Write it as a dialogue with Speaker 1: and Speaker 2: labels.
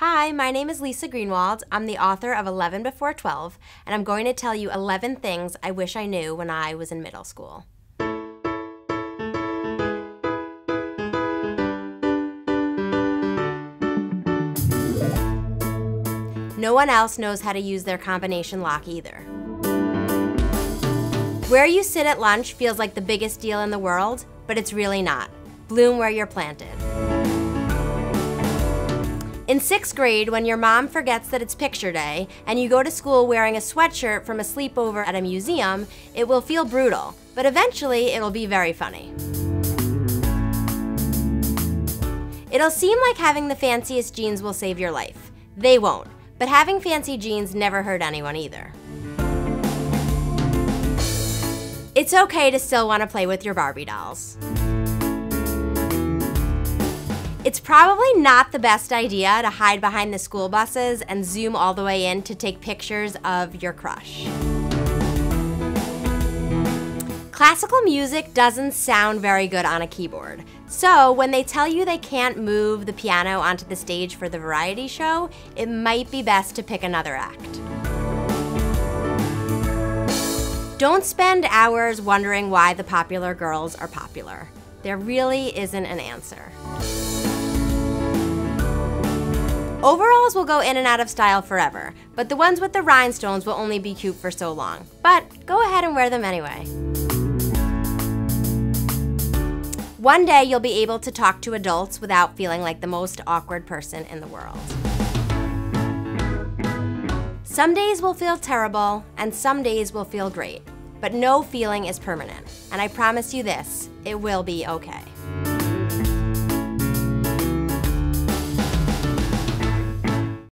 Speaker 1: Hi, my name is Lisa Greenwald. I'm the author of 11 Before 12, and I'm going to tell you 11 things I wish I knew when I was in middle school. No one else knows how to use their combination lock either. Where you sit at lunch feels like the biggest deal in the world, but it's really not. Bloom where you're planted. In sixth grade, when your mom forgets that it's picture day and you go to school wearing a sweatshirt from a sleepover at a museum, it will feel brutal, but eventually it'll be very funny. It'll seem like having the fanciest jeans will save your life. They won't, but having fancy jeans never hurt anyone either. It's okay to still want to play with your Barbie dolls. It's probably not the best idea to hide behind the school buses and zoom all the way in to take pictures of your crush. Classical music doesn't sound very good on a keyboard. So when they tell you they can't move the piano onto the stage for the variety show, it might be best to pick another act. Don't spend hours wondering why the popular girls are popular. There really isn't an answer. Overalls will go in and out of style forever, but the ones with the rhinestones will only be cute for so long. But go ahead and wear them anyway. One day you'll be able to talk to adults without feeling like the most awkward person in the world. Some days will feel terrible, and some days will feel great. But no feeling is permanent. And I promise you this, it will be okay.